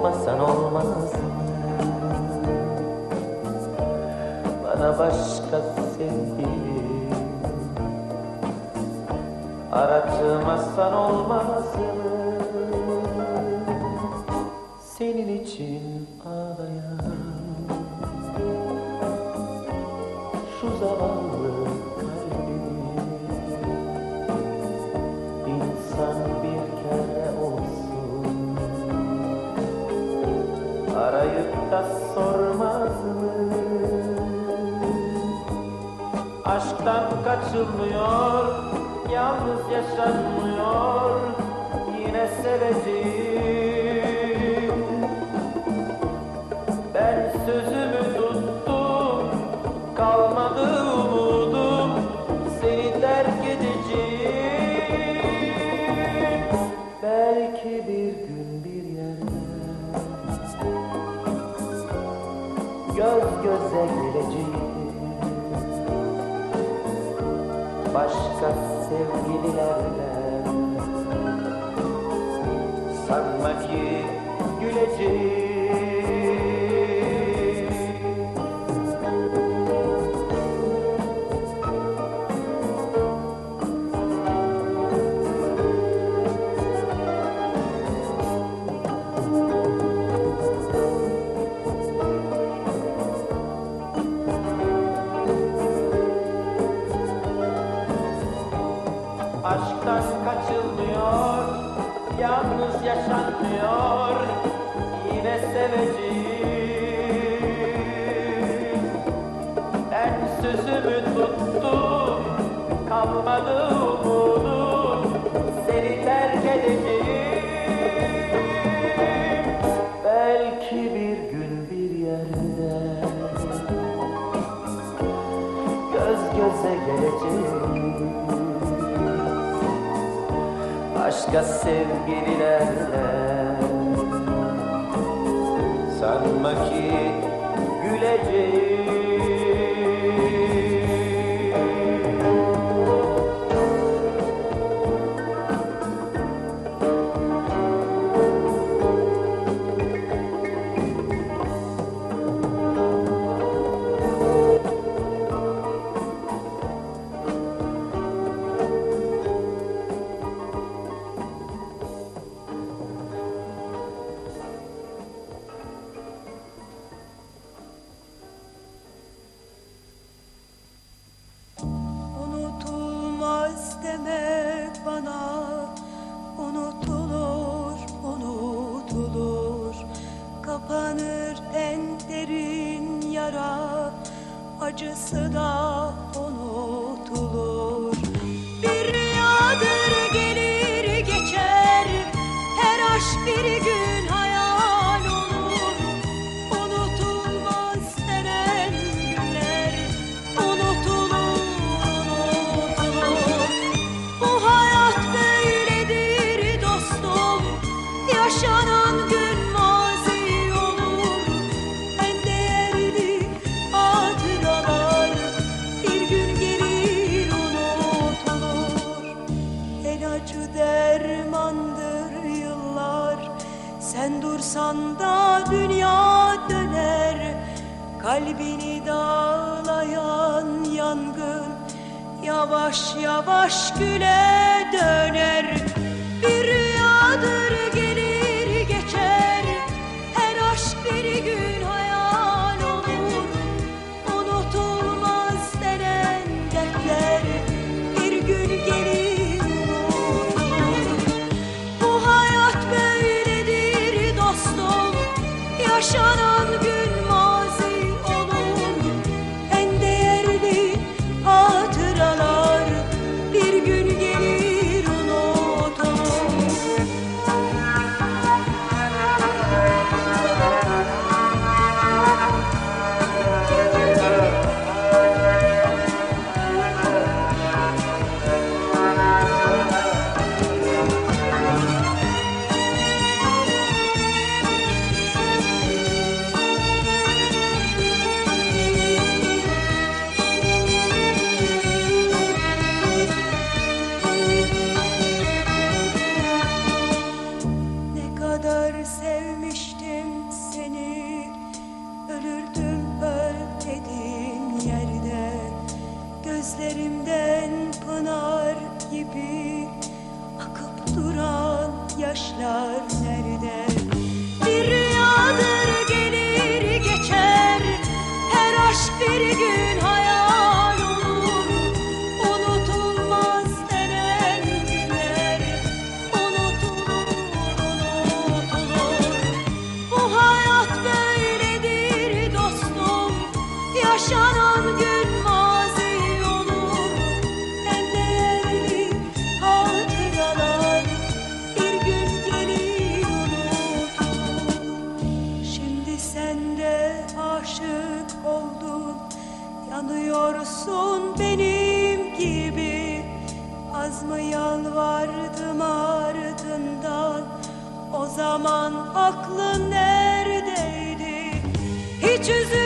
olmasan olmaz. Bana başka sevgili Aratmasan olmaz. Aşktan kaçılmıyor Yalnız yaşanmıyor. Yine seveceğim. you know, zaman aklın neredeydi? Hiç üzülme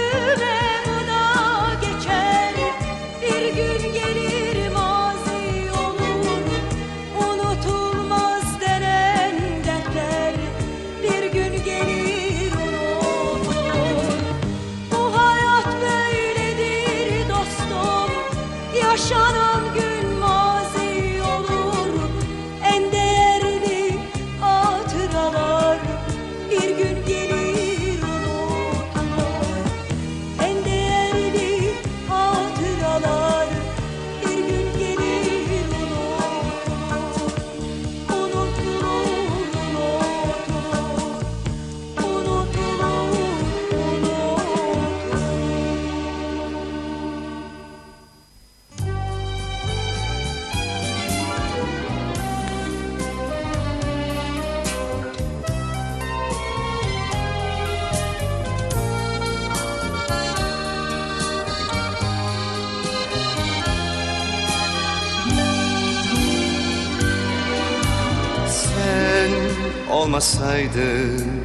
olmasaydın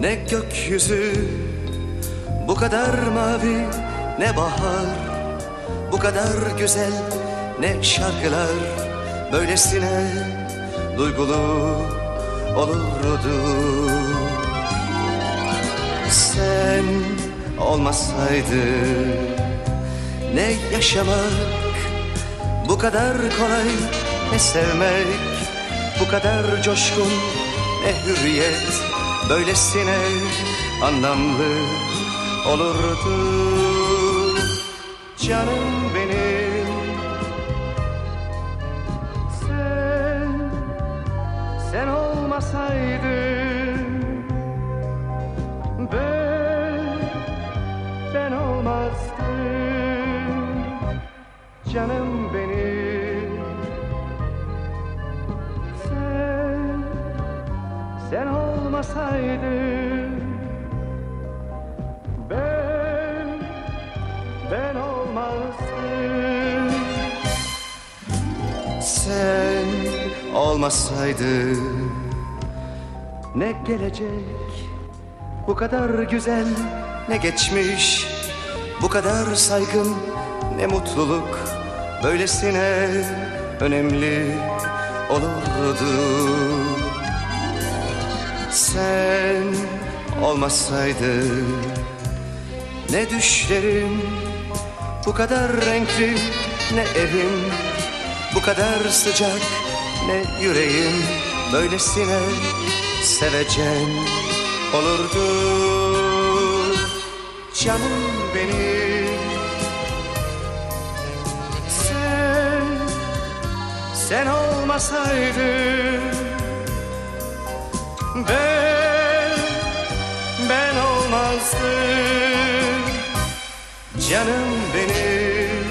Ne gökyüzü bu kadar mavi Ne bahar bu kadar güzel Ne şarkılar böylesine duygulu olurdu. Sen olmasaydın Ne yaşamak bu kadar kolay ne sevmek Bu kadar coşkun ne hürriyet Böylesine anlamlı olurdu. Canım benim. Sen, sen olmasaydın. Ben, ben olmazdım. Canım olmasaydın Ben, ben olmazdım. Sen olmasaydın Ne gelecek? Bu kadar güzel ne geçmiş? Bu kadar saygın ne mutluluk? Böylesine önemli olurdu Sen olmasaydın. Ne düşlerim bu kadar renkli Ne evim bu kadar sıcak Ne yüreğim böylesine sevecen olurdu. Canım benim Sen, sen olmasaydın Ben, olmazdı Canım benim.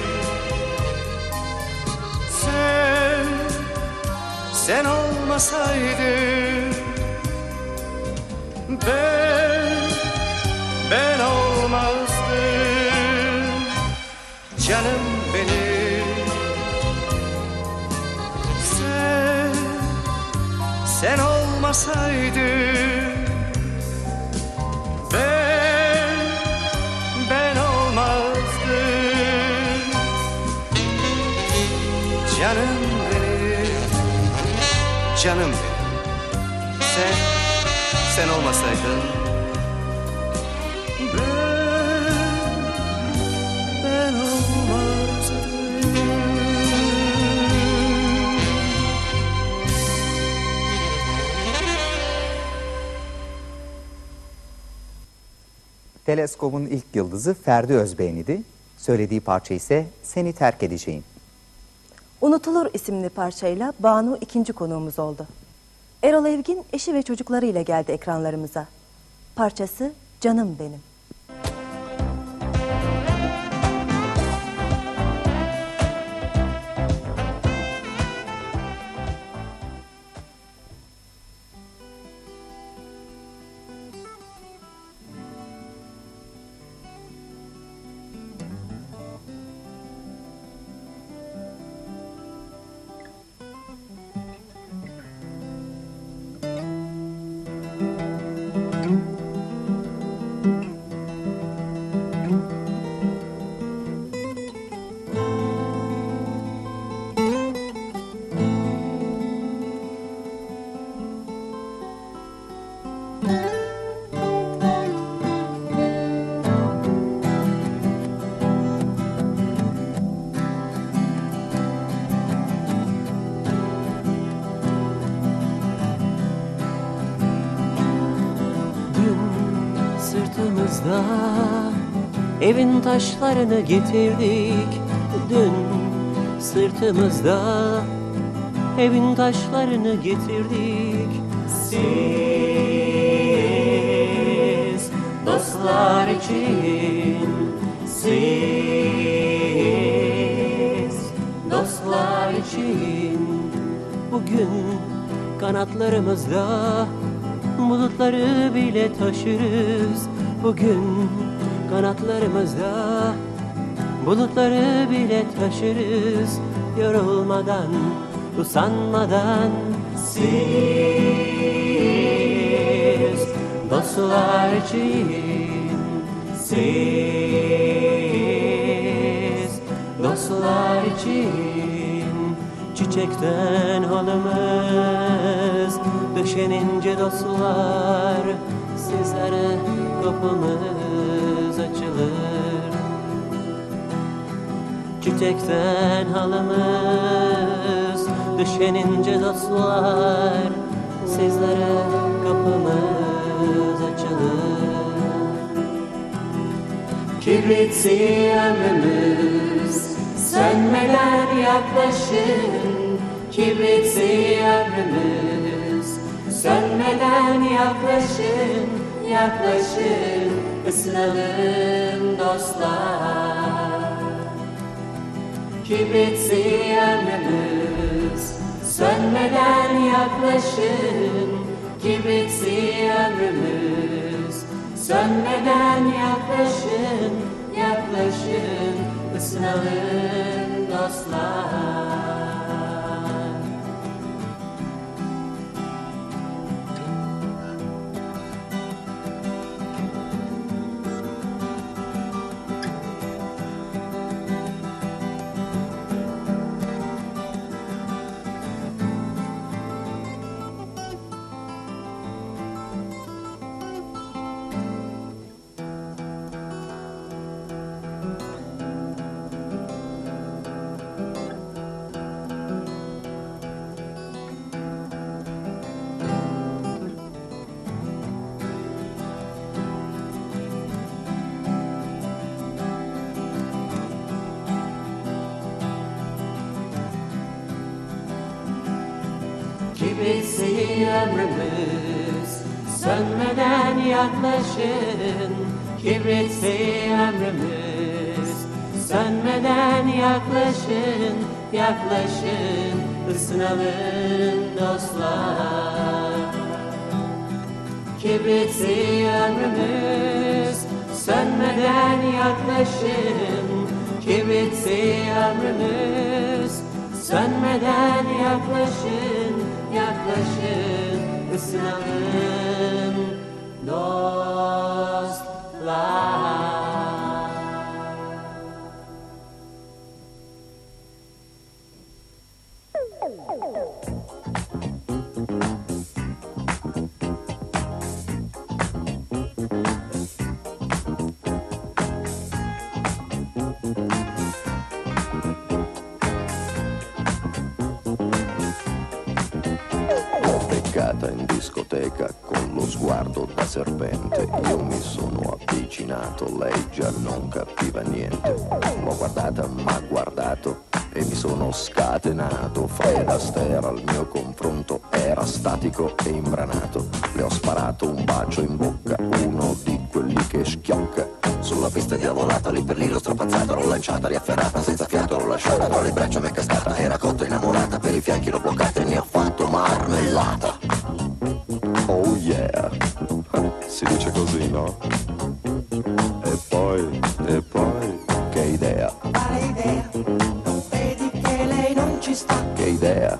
Sen, sen olmasaydın. Ben, ben olmazdım. Canım benim olmasaydın Ben, ben olmazdım. Canım benim Canım benim. Sen, sen olmasaydın Teleskopun ilk yıldızı Ferdi Özbeğen idi. Söylediği parça ise Seni Terk Edeceğim. Unutulur isimli parçayla Banu ikinci konuğumuz oldu. Erol Evgin eşi ve çocuklarıyla geldi ekranlarımıza. Parçası Canım Benim. Sırtımızda evin taşlarını getirdik. Dün sırtımızda evin taşlarını getirdik. Siz dostlar için Siz dostlar için. Bugün kanatlarımızda Bulutları bile taşırız Bugün kanatlarımızda Bulutları bile taşırız. Yorulmadan, usanmadan Siz dostlar için Siz dostlar için Çiçekten halımız. Döşenince dostlar Sizlere kapımız açılır. Çiçekten halımız Döşenince dostlar Sizlere kapımız açılır. Kibritsiz ömrümüz Sönmeden yaklaşın Kibritsiz ömrümüz Sönmeden yaklaşın Yaklaşın ısınalım dostlar. Kibritsiz ömrümüz Sönmeden yaklaşın Kibritsiz ömrümüz Sönmeden yaklaşın Yaklaşın ısınalım dostlar Kibritsiz ömrümüz. Sönmeden yaklaşın kibritsiz ömrümüz. Sönmeden yaklaşın, yaklaşın ısınalım dostlar. Kibritsiz ömrümüz. Sönmeden yaklaşın Kibritsiz ömrümüz Sönmeden yaklaşın Yaklaşın ısınalım dostlar serpente. Io mi sono avvicinato, lei già non capiva niente. L'ho guardata, m'ha guardato e mi sono scatenato. Fred Astaire al mio confronto era statico e imbranato. Le ho sparato un bacio in bocca, uno di quelli che schiocca. Sulla pista diavolata, lì per lì l'ho strapazzata, l'ho lanciata, riafferrata, senza fiato l'ho lasciata, tra le braccia m'è cascata, era cotta innamorata, per i fianchi l'ho bloccata e ne ho fatto marmellata. Oh yeah, Hey there.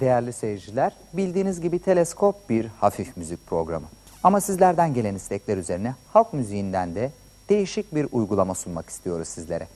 Değerli seyirciler, bildiğiniz gibi Teleskop bir hafif müzik programı. Ama sizlerden gelen istekler üzerine halk müziğinden de değişik bir uygulama sunmak istiyoruz sizlere.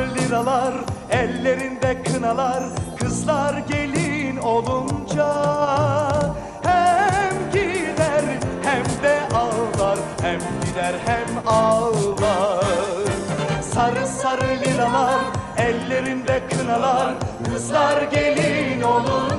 liralar Ellerinde kınalar Kızlar gelin olunca Hem gider hem de ağlar Hem gider hem ağlar. Sarı sarı liralar Ellerinde kınalar Kızlar gelin olunca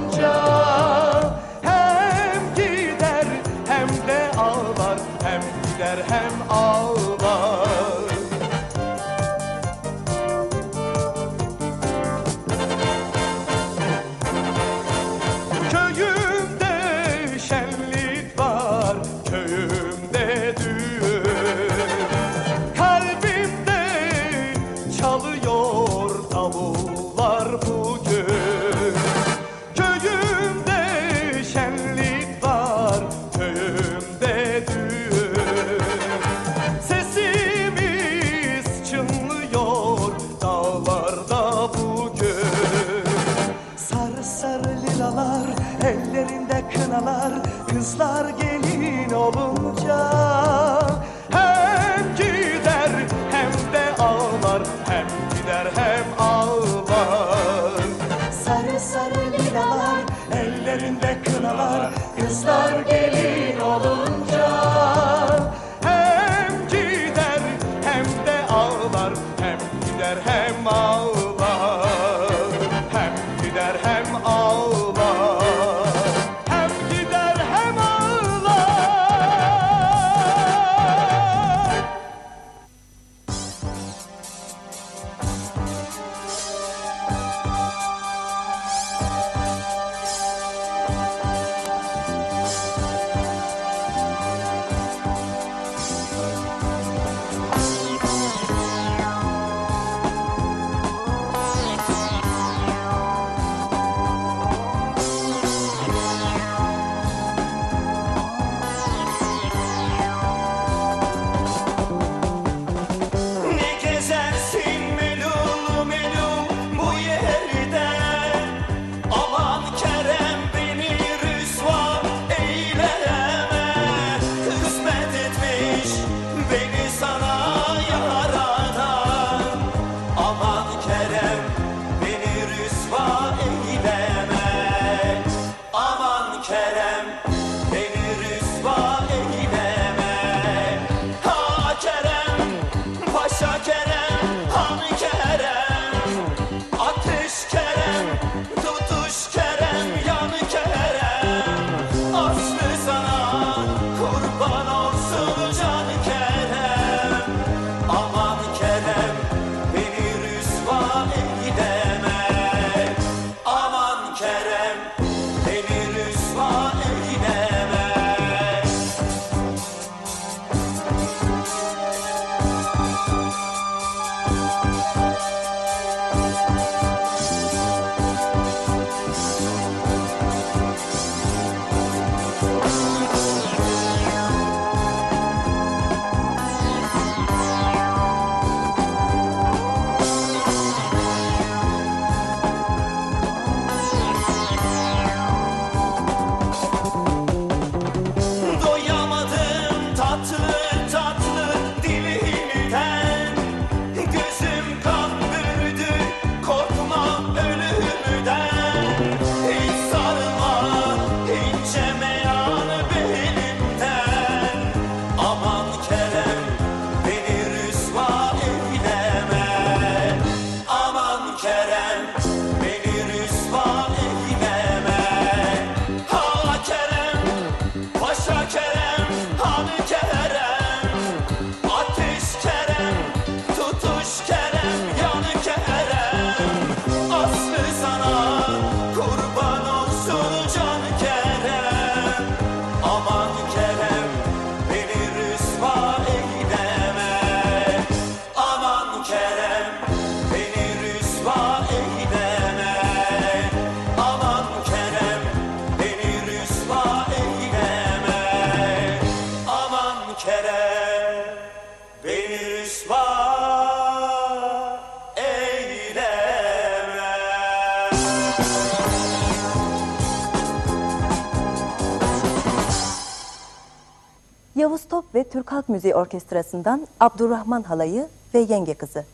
ve Türk Halk Müziği Orkestrası'ndan Abdurrahman Halayı ve Yenge Kızı,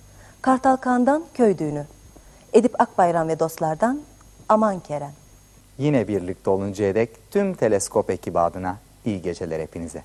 Kartal Kağan'dan Köy Düğünü, Edip Akbayram ve dostlardan Aman Kerem. Yine birlikte oluncaya dek tüm teleskop ekibi adına iyi geceler hepinize.